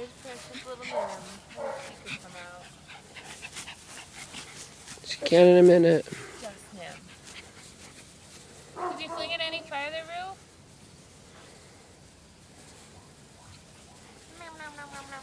There's precious little Nim. She could come out. She can in a minute. Just Nim. Did you fling it any farther, Rue? Nom, nom, nom, nom, nom, nom.